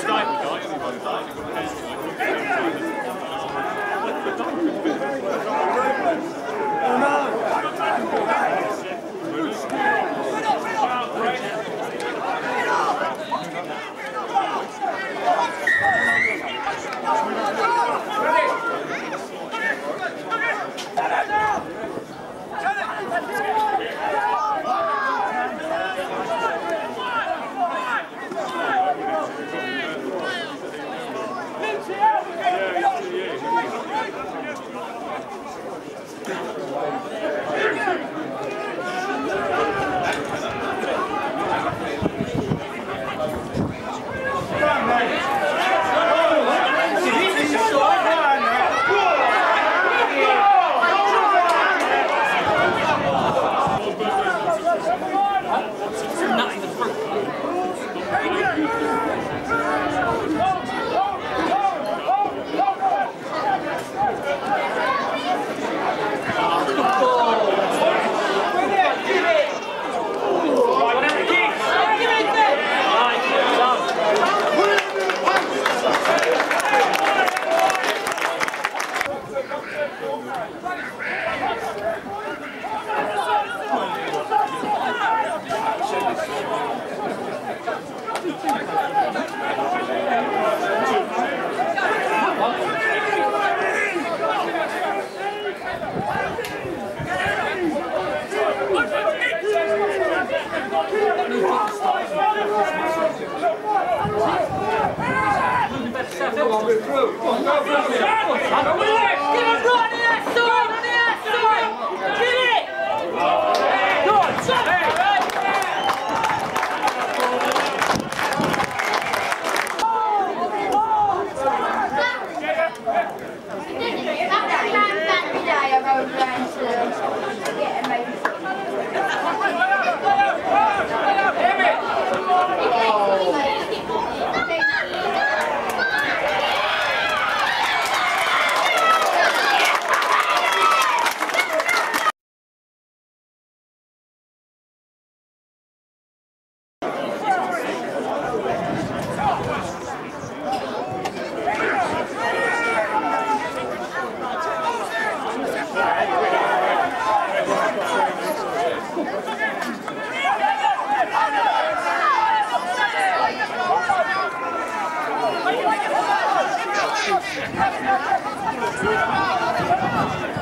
Sniper guy. Go, go, go, go, go, Thank you.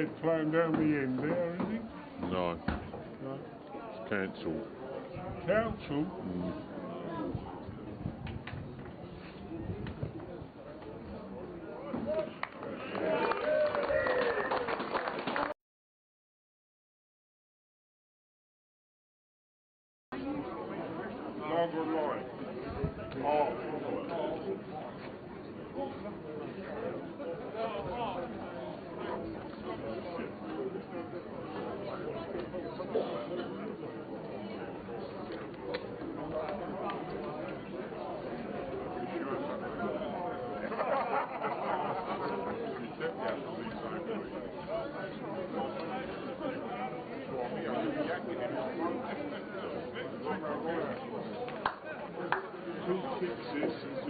Your lad playing down the end there, is he? No, No. it's cancelled. Council? Longer line. Oh. Sixes is a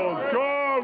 Oh,